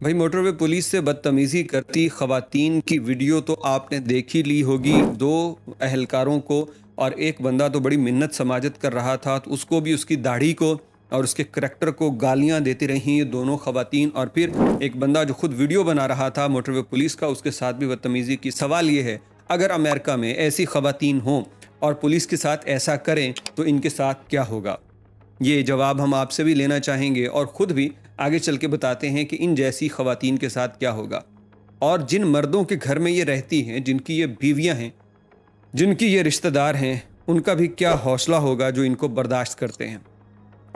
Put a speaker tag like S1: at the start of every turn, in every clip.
S1: भाई motorway police से बदतमीज़ी करती ख़वातीन की वीडियो तो आपने देख ली होगी। दो अहलकारों को और एक बंदा तो बड़ी मिन्नत समाजत कर रहा था तो उसको भी उसकी दाढ़ी को और उसके करैक्टर को गालियाँ देती रही ये दोनों ख़वातीन। और फिर एक बंदा जो खुद वीडियो बना रहा था मोटरवे पुलिस का, उसके साथ भी बदतमीज़ी की। सवाल ये है, अगर अमेरिका में ऐसी ख़वातीन हों और पुलिस के साथ ऐसा करें तो इनके साथ क्या होगा? ये जवाब हम आपसे भी लेना चाहेंगे और ख़ुद भी आगे चल के बताते हैं कि इन जैसी खवतिन के साथ क्या होगा। और जिन मर्दों के घर में ये रहती हैं, जिनकी ये बीवियाँ हैं, जिनकी ये रिश्तेदार हैं, उनका भी क्या हौसला होगा जो इनको बर्दाश्त करते हैं?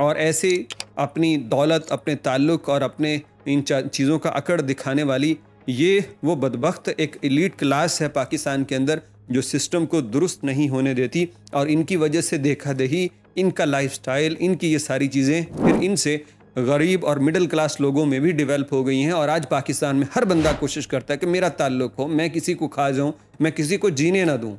S1: और ऐसे अपनी दौलत, अपने ताल्लुक़ और अपने इन चीज़ों का अकड़ दिखाने वाली ये वो बदबख्त एक इलीट क्लास है पाकिस्तान के अंदर जो सिस्टम को दुरुस्त नहीं होने देती और इनकी वजह से देखा दही, इनका लाइफस्टाइल इनकी ये सारी चीज़ें, फिर इनसे गरीब और मिडिल क्लास लोगों में भी डेवलप हो गई हैं और आज पाकिस्तान में हर बंदा कोशिश करता है कि मेरा ताल्लुक हो, मैं किसी को खा जाऊँ, मैं किसी को जीने ना दूँ।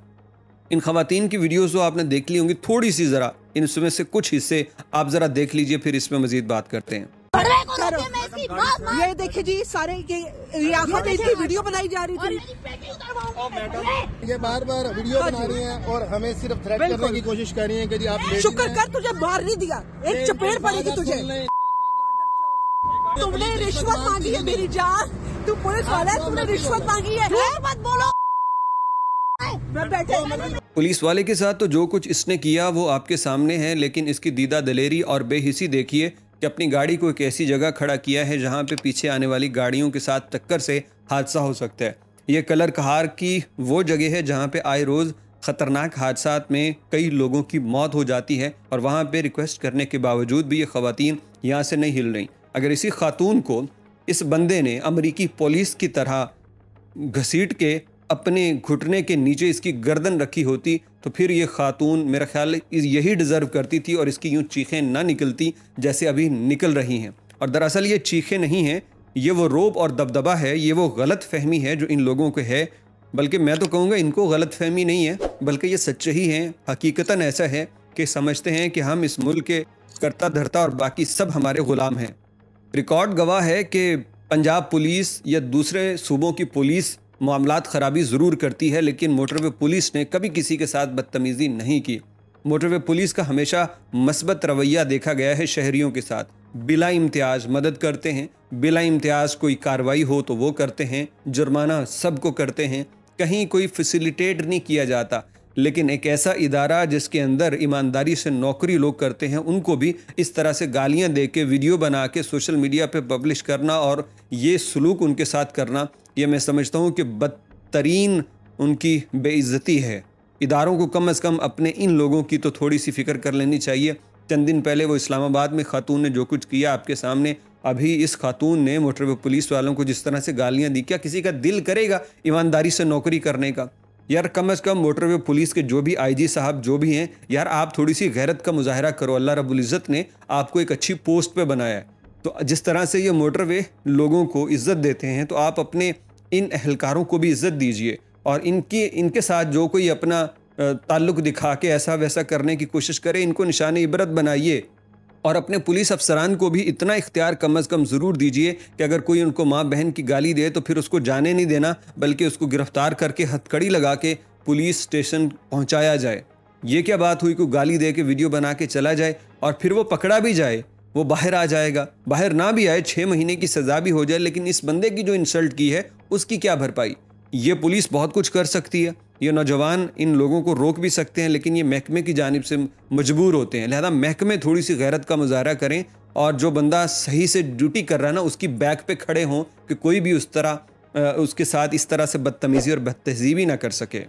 S1: इन खातन की वीडियोस जो आपने देख ली होंगी थोड़ी सी ज़रा, इन इनमें से कुछ हिस्से आप ज़रा देख लीजिए, फिर इसमें मजीद बात करते हैं।
S2: ये देखिए जी सारे ये इसकी वीडियो बनाई जा रही थी।
S3: ये बार बार वीडियो बना रही हैं और हमें सिर्फ़ थ्रेट करने की कोशिश कर रही हैं कि जी आप
S2: शुक्र कर तुझे बाहर नहीं दिया। एक चपेट पड़ेगी तुझे। तुमने रिश्वत मांगी है मेरी जान। तू पुलिस वाला है तुमने रिश्वत मांगी है। मत बोलो।
S1: पुलिस वाले के साथ तो जो कुछ इसने किया वो आपके सामने है लेकिन इसकी दीदा दलेरी और बेहिसी देखिए। कि अपनी गाड़ी को एक ऐसी जगह खड़ा किया है जहाँ पे पीछे आने वाली गाड़ियों के साथ टक्कर से हादसा हो सकता है। ये कलर कहार की वो जगह है जहाँ पे आए रोज़ ख़तरनाक हादसा में कई लोगों की मौत हो जाती है और वहाँ पे रिक्वेस्ट करने के बावजूद भी ये ख़वातीन यहाँ से नहीं हिल रही। अगर इसी खातून को इस बंदे ने अमरीकी पुलिस की तरह घसीट के अपने घुटने के नीचे इसकी गर्दन रखी होती तो फिर ये खातून मेरा ख्याल यही डिज़र्व करती थी और इसकी यूँ चीखें ना निकलती जैसे अभी निकल रही हैं। और दरअसल ये चीखें नहीं हैं, ये वो रोब और दबदबा है, ये वो गलत फहमी है जो इन लोगों को है। बल्कि मैं तो कहूँगा इनको गलत फहमी नहीं है, बल्कि ये सच्चे ही हैं हकीकता ऐसा है कि समझते हैं कि हम इस मुल्क के करता धरता और बाकी सब हमारे ग़ुलाम हैं। रिकॉर्ड गवाह है कि पंजाब पुलिस या दूसरे सूबों की पुलिस मामला ख़राबी ज़रूर करती है, लेकिन मोटरवे पुलिस ने कभी किसी के साथ बदतमीज़ी नहीं की। मोटरवे पुलिस का हमेशा मस्बत रवैया देखा गया है शहरियों के साथ। बिला इम्तियाज़ मदद करते हैं। बिला इम्तियाज़ कोई कार्रवाई हो तो वो करते हैं। जुर्माना सबको करते हैं। कहीं कोई फैसिलिटेट नहीं किया जाता। लेकिन एक ऐसा इदारा जिसके अंदर ईमानदारी से नौकरी लोग करते हैं, उनको भी इस तरह से गालियाँ दे के वीडियो बना के सोशल मीडिया पे पब्लिश करना और ये सलूक उनके साथ करना, ये मैं समझता हूँ कि बदतरीन उनकी बेइज्जती है। इदारों को कम अज़ कम अपने इन लोगों की तो थोड़ी सी फ़िक्र कर लेनी चाहिए। चंद दिन पहले वो इस्लामाबाद में खातून ने जो कुछ किया आपके सामने, अभी इस खातून ने मोटरवे पुलिस वालों को जिस तरह से गालियाँ दी, क्या किसी का दिल करेगा ईमानदारी से नौकरी करने का? यार कम अज़ कम मोटरवे पुलिस के जो भी आईजी साहब जो भी हैं, यार आप थोड़ी सी गैरत का मुजाहरा करो। अल्लाह रबुल्ज़त ने आपको एक अच्छी पोस्ट पे बनाया है। तो जिस तरह से ये मोटरवे लोगों को इज़्ज़त देते हैं तो आप अपने इन अहलकारों को भी इज़्ज़त दीजिए और इनकी, इनके साथ जो कोई अपना ताल्लुक़ दिखा के ऐसा वैसा करने की कोशिश करे, इनको निशान इबरत बनाइए। और अपने पुलिस अफसरान को भी इतना इख्तियार कम अज़ कम ज़रूर दीजिए कि अगर कोई उनको माँ बहन की गाली दे तो फिर उसको जाने नहीं देना, बल्कि उसको गिरफ़्तार करके हथकड़ी लगा के पुलिस स्टेशन पहुँचाया जाए। ये क्या बात हुई कि गाली दे के वीडियो बना के चला जाए और फिर वो पकड़ा भी जाए? वो बाहर आ जाएगा। बाहर ना भी आए छः महीने की सज़ा भी हो जाए, लेकिन इस बंदे की जो इंसल्ट की है, उसकी क्या भरपाई? ये पुलिस बहुत कुछ कर सकती है। ये नौजवान इन लोगों को रोक भी सकते हैं, लेकिन ये महकमे की जानब से मजबूर होते हैं। लिहाजा महकमे थोड़ी सी गैरत का मुजाहरा करें और जो बंदा सही से ड्यूटी कर रहा है ना, उसकी बैक पे खड़े हों कि कोई भी उस तरह उसके साथ इस तरह से बदतमीज़ी और बदतहजीबी ना कर सके।